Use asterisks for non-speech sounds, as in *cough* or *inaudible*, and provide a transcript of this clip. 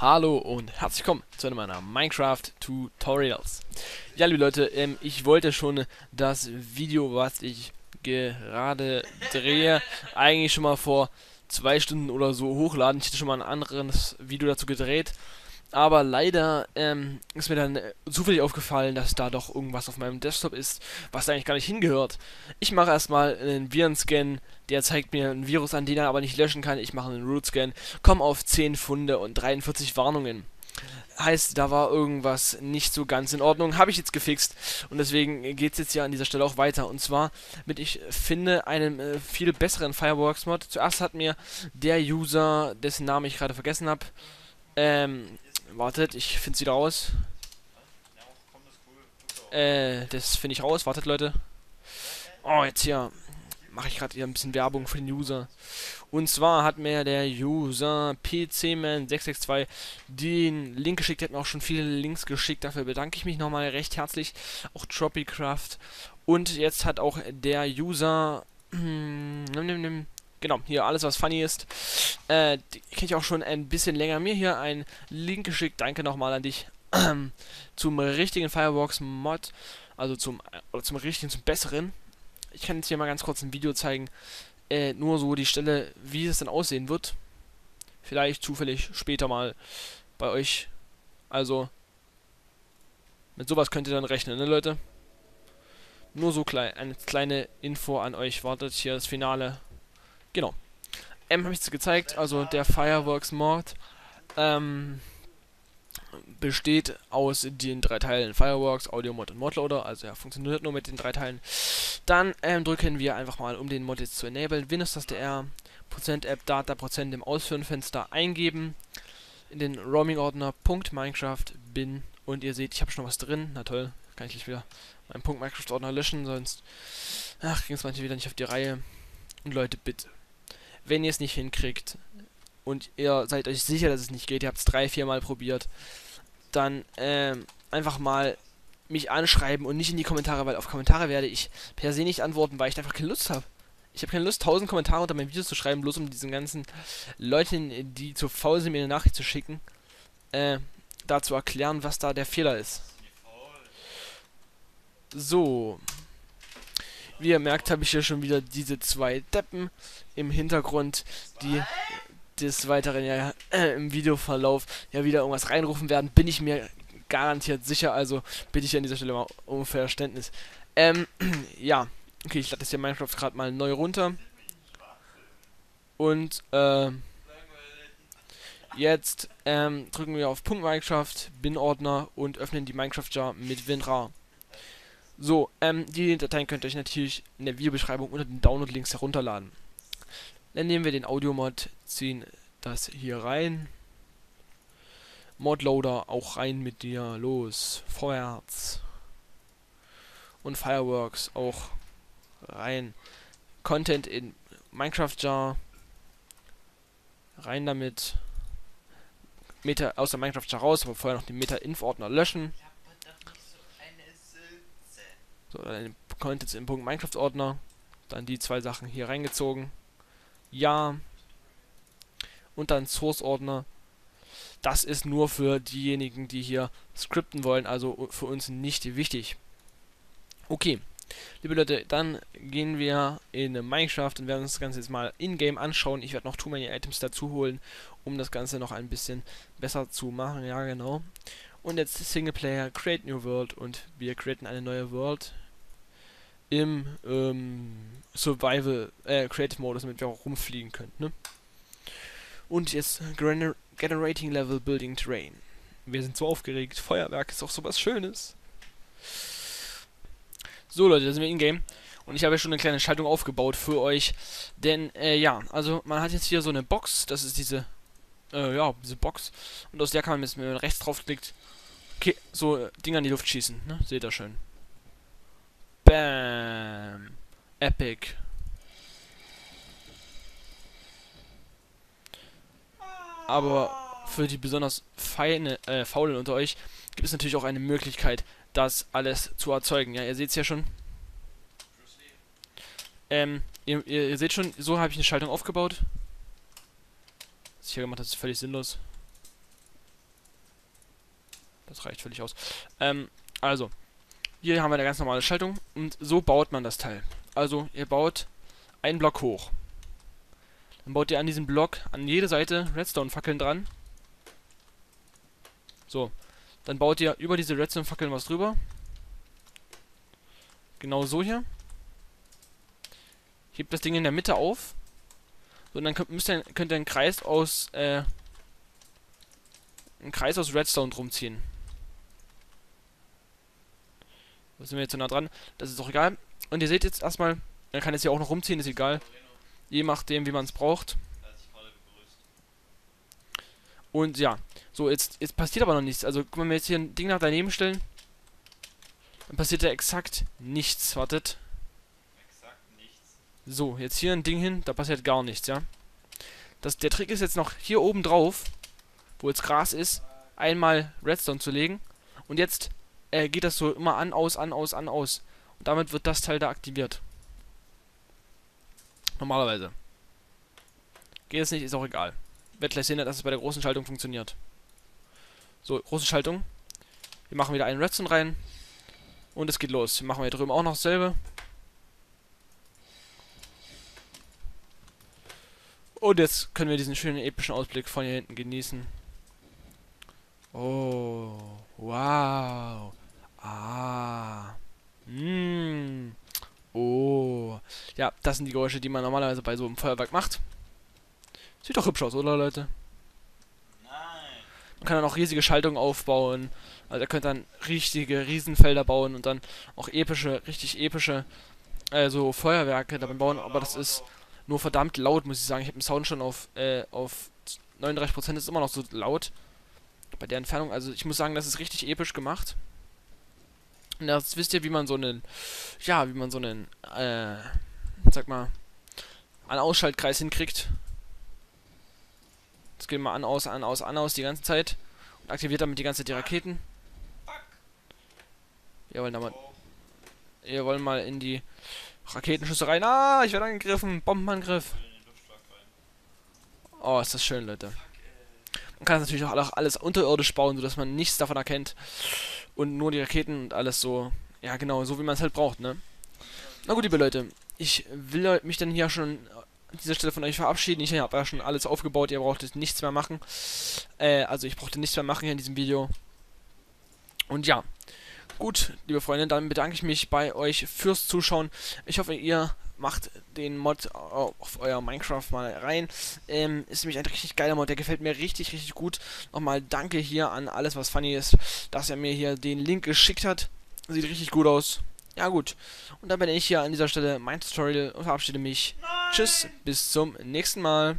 Hallo und herzlich willkommen zu einem meiner Minecraft Tutorials. Ja, liebe Leute, ähm, ich wollte schon das Video, was ich gerade drehe, eigentlich schon mal vor zwei Stunden oder so hochladen. Ich hätte schon mal ein anderes Video dazu gedreht. Aber leider ähm, ist mir dann äh, zufällig aufgefallen, dass da doch irgendwas auf meinem Desktop ist, was da eigentlich gar nicht hingehört. Ich mache erstmal einen Virenscan, der zeigt mir ein Virus an, den er aber nicht löschen kann. Ich mache einen Root-Scan, komme auf 10 Funde und 43 Warnungen. Heißt, da war irgendwas nicht so ganz in Ordnung. Habe ich jetzt gefixt. Und deswegen geht es jetzt ja an dieser Stelle auch weiter. Und zwar mit, ich finde, einem äh, viel besseren Fireworks-Mod. Zuerst hat mir der User, dessen Namen ich gerade vergessen habe, ähm, Wartet, ich finde wieder raus. Äh, das finde ich raus. Wartet, Leute. Oh, jetzt hier mache ich gerade hier ein bisschen Werbung für den User. Und zwar hat mir der User PCman662 den Link geschickt. Der hat mir auch schon viele Links geschickt. Dafür bedanke ich mich nochmal recht herzlich. Auch Tropicraft. Und jetzt hat auch der User... *clears throat* genau, hier alles was funny ist. Äh, kenne ich auch schon ein bisschen länger. Mir hier ein Link geschickt. Danke nochmal an dich. *clears throat* zum richtigen Fireworks-Mod. Also zum, oder zum richtigen, zum besseren. Ich kann jetzt hier mal ganz kurz ein Video zeigen. Äh, nur so die Stelle, wie es dann aussehen wird. Vielleicht zufällig später mal bei euch. Also, mit sowas könnt ihr dann rechnen, ne Leute? Nur so klein, eine kleine Info an euch. Wartet hier das Finale. Genau. M habe ich es gezeigt, also der Fireworks Mod ähm, besteht aus den drei Teilen Fireworks, Audio Mod und Modloader, also er funktioniert nur mit den drei Teilen. Dann ähm, drücken wir einfach mal, um den Mod jetzt zu enablen, Windows-Taste R, Prozent App Data Prozent im Ausführen-Fenster eingeben, in den Roaming-Ordner Minecraft bin und ihr seht, ich habe schon was drin, na toll, kann ich gleich wieder meinen Punkt Minecraft-Ordner löschen, sonst ach, ging es manchmal wieder nicht auf die Reihe. Und Leute, bitte, wenn ihr es nicht hinkriegt und ihr seid euch sicher, dass es nicht geht, ihr habt es drei, vier Mal probiert, dann ähm, einfach mal mich anschreiben und nicht in die Kommentare, weil auf Kommentare werde ich per se nicht antworten, weil ich einfach keine Lust habe. Ich habe keine Lust, tausend Kommentare unter meinem Video zu schreiben, bloß um diesen ganzen Leuten, die zu faul sind, mir eine Nachricht zu schicken, äh, da zu erklären, was da der Fehler ist. So, wie ihr merkt, habe ich hier schon wieder diese zwei Deppen im Hintergrund, die des Weiteren ja äh, im Videoverlauf ja wieder irgendwas reinrufen werden, bin ich mir garantiert sicher, also bitte ich an dieser Stelle mal um Verständnis. Ähm, *clears throat* ja, okay, ich lade das hier Minecraft gerade mal neu runter. Und, äh, jetzt ähm, drücken wir auf Punkt Minecraft, Bin-Ordner und öffnen die Minecraft-Jar mit WinRAR. So, ähm, die Dateien könnt ihr euch natürlich in der Videobeschreibung unter den Download-Links herunterladen. Dann nehmen wir den Audio-Mod, ziehen das hier rein. Modloader auch rein mit dir, los, vorwärts. Und Fireworks auch rein. Content in Minecraft Jar. Rein damit. Meta aus der Minecraft Jar raus, aber vorher noch den Meta-Inf-Ordner löschen. So, dann Contents im Punkt Minecraft-Ordner. Dann die zwei Sachen hier reingezogen. Ja. Und dann Source-Ordner. Das ist nur für diejenigen, die hier skripten wollen, also für uns nicht wichtig. Okay, liebe Leute, dann gehen wir in Minecraft und werden uns das Ganze jetzt mal in-game anschauen. Ich werde noch Too Many Items dazu holen, um das Ganze noch ein bisschen besser zu machen. Ja, genau. Und jetzt Singleplayer, Create New World und wir createn eine neue World im ähm, Survival, äh, Creative Modus, damit wir auch rumfliegen können, ne? Und jetzt Gener Generating Level Building Terrain. Wir sind so aufgeregt. Feuerwerk ist auch sowas Schönes. So Leute, da sind wir in-game. Und ich habe schon eine kleine Schaltung aufgebaut für euch. Denn, äh, ja, also man hat jetzt hier so eine Box. Das ist diese, äh, ja, diese Box. Und aus der kann man jetzt, wenn man rechts draufklickt, okay, so Dinger in die Luft schießen. Ne? Seht ihr schön. Bam. Epic. Aber für die besonders feine, äh, faulen unter euch gibt es natürlich auch eine Möglichkeit, das alles zu erzeugen. Ja, ihr seht es ja schon. Ähm, ihr, ihr, ihr seht schon, so habe ich eine Schaltung aufgebaut. Was ich hier gemacht habe, ist völlig sinnlos. Das reicht völlig aus. Ähm, also, hier haben wir eine ganz normale Schaltung und so baut man das Teil. Also, ihr baut einen Block hoch. Dann baut ihr an diesem Block an jede Seite Redstone-Fackeln dran. So. Dann baut ihr über diese Redstone-Fackeln was drüber. Genau so hier. Hebt das Ding in der Mitte auf. So, und dann könnt, müsst ihr, könnt ihr einen Kreis aus, äh, einen Kreis aus Redstone drum ziehen. Da sind wir jetzt so nah dran. Das ist auch egal. Und ihr seht jetzt erstmal, man kann es hier auch noch rumziehen, ist egal. Je nachdem, wie man es braucht. Und ja, so, jetzt, jetzt passiert aber noch nichts. Also, wenn wir jetzt hier ein Ding nach daneben stellen, dann passiert da exakt nichts. Wartet. So, jetzt hier ein Ding hin, da passiert gar nichts, ja. Das, der Trick ist jetzt noch hier oben drauf, wo jetzt Gras ist, einmal Redstone zu legen. Und jetzt äh, geht das so immer an, aus, an, aus, an, aus. Damit wird das Teil da aktiviert. Normalerweise. Geht es nicht, ist auch egal. Wird gleich sehen, dass es bei der großen Schaltung funktioniert. So, große Schaltung. Wir machen wieder einen Redstone rein. Und es geht los. Wir machen hier drüben auch noch dasselbe. Und jetzt können wir diesen schönen epischen Ausblick von hier hinten genießen. Oh, wow. Ah. Mmm. Oh. Ja, das sind die Geräusche, die man normalerweise bei so einem Feuerwerk macht. Sieht doch hübsch aus, oder Leute? Nein. Man kann dann auch riesige Schaltungen aufbauen. Also ihr könnt dann richtige Riesenfelder bauen und dann auch epische, richtig epische äh, so Feuerwerke dabei bauen. Aber das ist nur verdammt laut, muss ich sagen. Ich habe den Sound schon auf, äh, auf 39% ist immer noch so laut. Bei der Entfernung, also ich muss sagen, das ist richtig episch gemacht. Und jetzt wisst ihr, wie man so einen, ja, wie man so einen, äh, sag mal, einen Ausschaltkreis hinkriegt. Jetzt gehen wir an, aus, an, aus, an, aus die ganze Zeit. Und aktiviert damit die ganze Zeit die Raketen. Wir wollen mal, wir wollen mal in die Raketenschüsse rein. Ah, ich werde angegriffen. Bombenangriff. Oh, ist das schön, Leute. Man kann natürlich auch alles unterirdisch bauen, sodass man nichts davon erkennt. Und nur die Raketen und alles so. Ja, genau, so wie man es halt braucht, ne? Na gut, liebe Leute. Ich will mich dann hier schon an dieser Stelle von euch verabschieden. Ich habe ja schon alles aufgebaut. Ihr braucht jetzt nichts mehr machen. Äh, also ich brauchte nichts mehr machen hier in diesem Video. Und ja. Gut, liebe Freunde, dann bedanke ich mich bei euch fürs Zuschauen. Ich hoffe, ihr macht den Mod auf euer Minecraft mal rein. Ähm, ist nämlich ein richtig geiler Mod, der gefällt mir richtig, richtig gut. Nochmal danke hier an alles, was funny ist, dass er mir hier den Link geschickt hat. Sieht richtig gut aus. Ja gut. Und dann bin ich hier an dieser Stelle mein Tutorial und verabschiede mich. Nein. Tschüss, bis zum nächsten Mal.